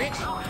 bitch.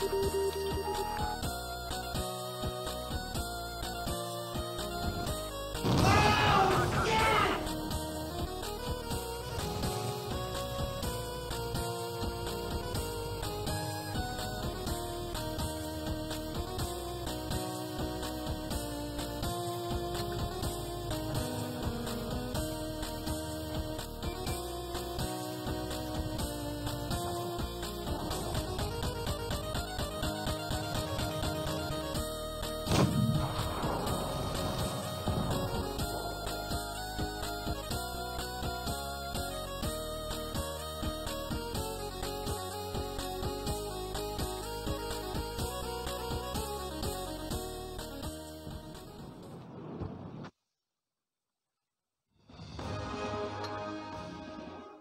なに